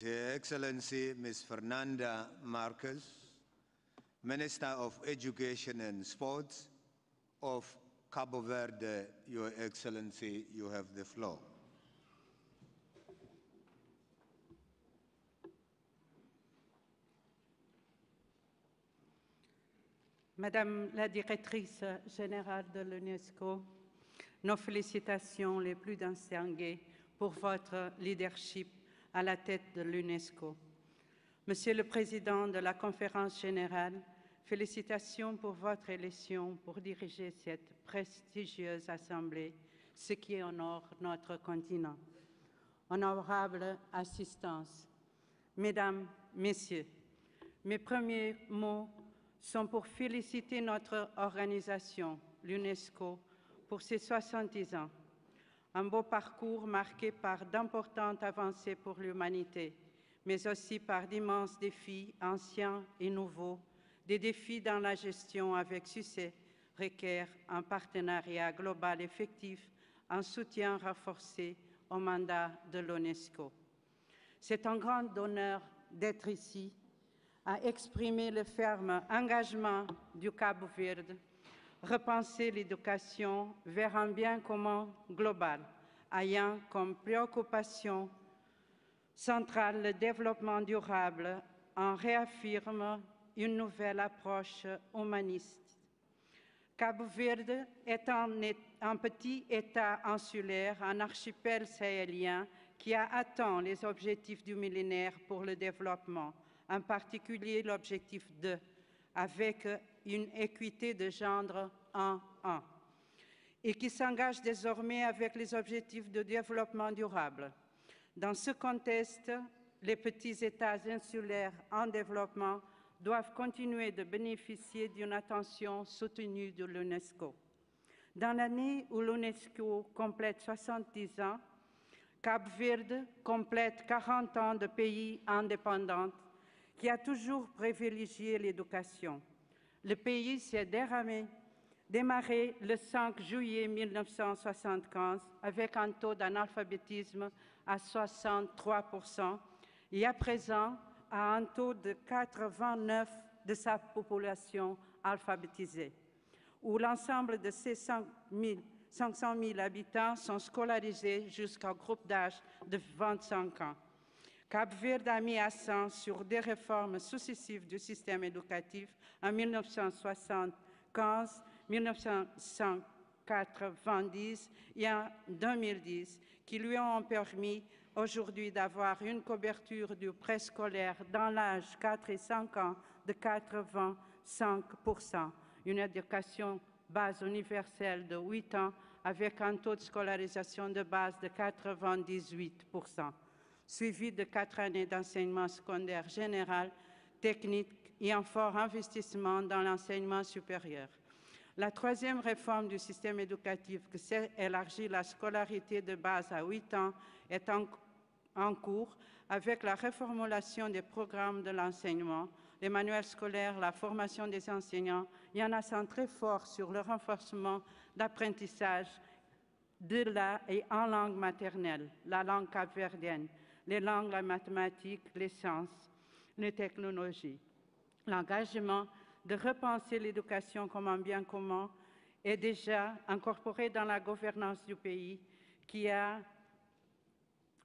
Her Excellency Ms. Fernanda Marcos, Minister of Education and Sports of Cabo Verde, Your Excellency, you have the floor. Madame la directrice générale de l'UNESCO, nos félicitations les plus distinguées pour votre leadership à la tête de l'UNESCO. Monsieur le Président de la Conférence générale, félicitations pour votre élection pour diriger cette prestigieuse assemblée, ce qui honore notre continent. Honorable assistance, Mesdames, Messieurs, mes premiers mots sont pour féliciter notre organisation, l'UNESCO, pour ses 70 ans. Un beau parcours marqué par d'importantes avancées pour l'humanité, mais aussi par d'immenses défis anciens et nouveaux. Des défis dans la gestion avec succès requièrent un partenariat global effectif, un soutien renforcé au mandat de l'UNESCO. C'est un grand honneur d'être ici à exprimer le ferme engagement du Cabo Verde, repenser l'éducation vers un bien commun global, ayant comme préoccupation centrale le développement durable, en réaffirme une nouvelle approche humaniste. Cabo Verde est un, petit État insulaire, un archipel sahélien qui a atteint les objectifs du millénaire pour le développement, en particulier l'objectif 2, avec une équité de genre 1-1, et qui s'engage désormais avec les objectifs de développement durable. Dans ce contexte, les petits États insulaires en développement doivent continuer de bénéficier d'une attention soutenue de l'UNESCO. Dans l'année où l'UNESCO complète 70 ans, Cap Verde complète 40 ans de pays indépendant qui a toujours privilégié l'éducation. Le pays s'est démarré le 5 juillet 1975 avec un taux d'analphabétisme à 63% et à présent à un taux de 89% de sa population alphabétisée, où l'ensemble de ces 500 000 habitants sont scolarisés jusqu'au groupe d'âge de 25 ans. Cap Verde a mis accent sur des réformes successives du système éducatif en 1975, 1990 et en 2010, qui lui ont permis aujourd'hui d'avoir une couverture du préscolaire dans l'âge 4 et 5 ans de 85% une éducation base universelle de 8 ans avec un taux de scolarisation de base de 98 suivi de quatre années d'enseignement secondaire général, technique et un fort investissement dans l'enseignement supérieur. La troisième réforme du système éducatif qui s'est élargi la scolarité de base à 8 ans est en, en cours avec la reformulation des programmes de l'enseignement, les manuels scolaires, la formation des enseignants et un accent très fort sur le renforcement d'apprentissage de la et en langue maternelle, la langue capverdienne, les langues, la mathématique, les sciences, les technologies. L'engagement de repenser l'éducation comme un bien commun est déjà incorporé dans la gouvernance du pays qui a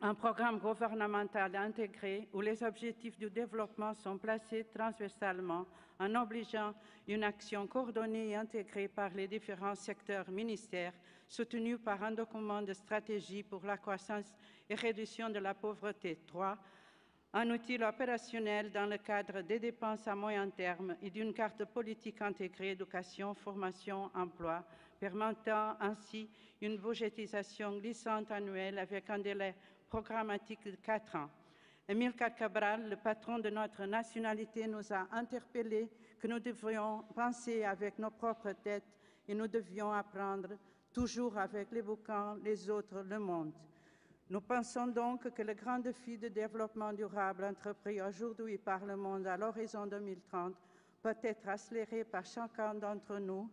un programme gouvernemental intégré où les objectifs du développement sont placés transversalement en obligeant une action coordonnée et intégrée par les différents secteurs ministères, soutenus par un document de stratégie pour la croissance et réduction de la pauvreté. 3, un outil opérationnel dans le cadre des dépenses à moyen terme et d'une carte politique intégrée éducation, formation, emploi, permettant ainsi une budgétisation glissante annuelle avec un délai programmatique de quatre ans. Emile Cabral, le patron de notre nationalité, nous a interpellés que nous devrions penser avec nos propres têtes et nous devions apprendre toujours avec les bouquins, les autres, le monde. Nous pensons donc que le grand défi de développement durable entrepris aujourd'hui par le monde à l'horizon 2030 peut être accéléré par chacun d'entre nous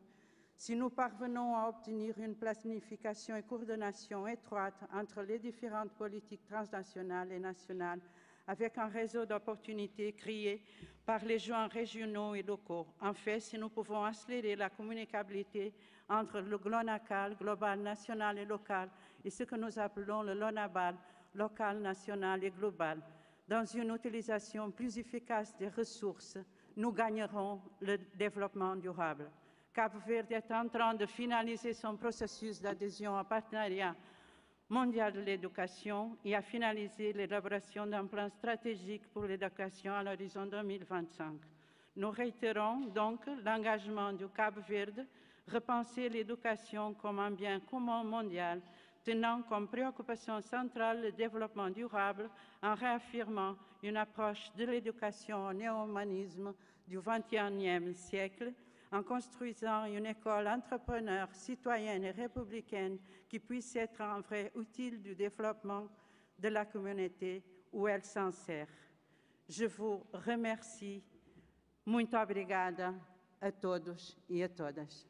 si nous parvenons à obtenir une planification et coordination étroite entre les différentes politiques transnationales et nationales avec un réseau d'opportunités créé par les joints régionaux et locaux. En fait, si nous pouvons accélérer la communicabilité entre le GLONACAL, global, national et local, et ce que nous appelons le LONABAL, local, national et global, dans une utilisation plus efficace des ressources, nous gagnerons le développement durable. Cap Verde est en train de finaliser son processus d'adhésion au partenariat mondial de l'éducation et a finalisé l'élaboration d'un plan stratégique pour l'éducation à l'horizon 2025. Nous réitérons donc l'engagement du Cap Verde, repenser l'éducation comme un bien commun mondial, tenant comme préoccupation centrale le développement durable en réaffirmant une approche de l'éducation au néo-humanisme du XXIe siècle en construisant une école entrepreneur, citoyenne et républicaine qui puisse être un vrai outil du développement de la communauté où elle s'en sert. Je vous remercie. Muito obrigada a todos e a todas.